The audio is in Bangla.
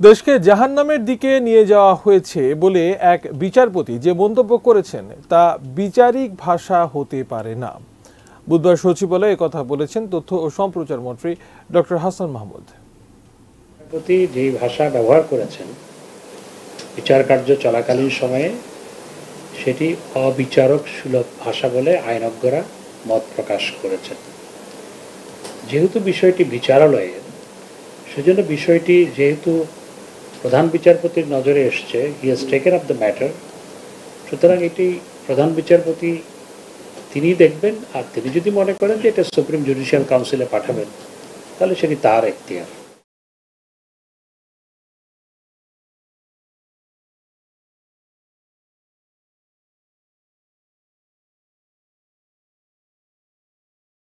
দেশকে জাহান্নামের দিকে নিয়ে যাওয়া হয়েছে বলে এক বিচারপতি যে মন্তব্য করেছেন তা বিচারিক ভাষা হতে পারে না। বুধবার সচিবালয়ে কথা বলেছেন তথ্য ও সম্প্রচার মন্ত্রী ডক্টর হাসান মাহমুদ। বিচারপতি যেই ভাষা ব্যবহার করেছেন, বিচার কার্য চলাকালীন সময়ে সেটি অবিচারক সুলভ ভাষা বলে আইনজ্ঞরা মত প্রকাশ করেছেন। যেহেতু বিষয়টি বিচারালয়ের, সেজন্য বিষয়টি যেহেতু প্রধান বিচারপতির নজরে এসছে he has taken up the matter সুতরাং এটি প্রধান বিচারপতি, তিনি দেখবেন, আর তিনি যদি মনে করেন যে এটা সুপ্রিম জুডিশিয়াল কাউন্সিলে পাঠাবেন, তাহলে সেটি তার এখতিয়ার।